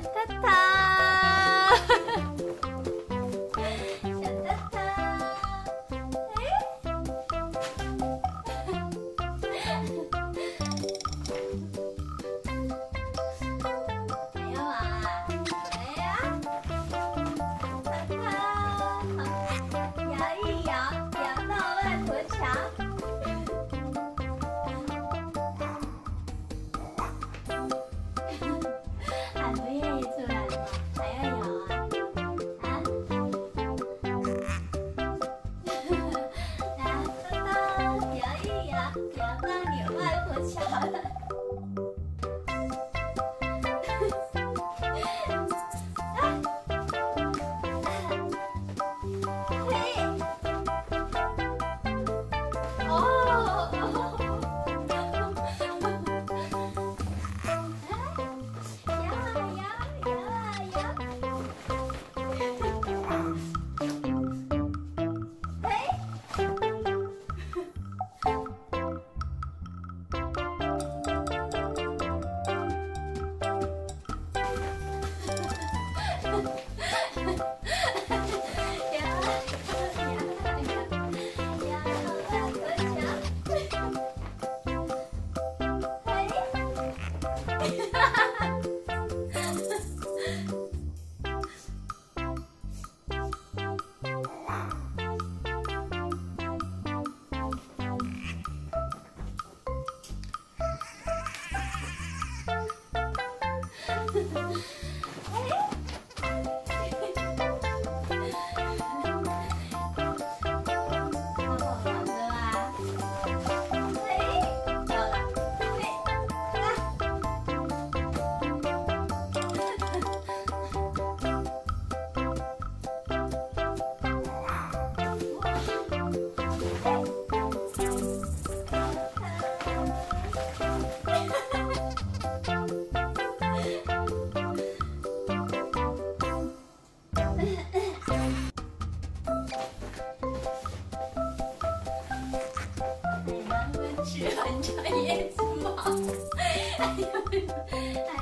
따따따. 哎 呦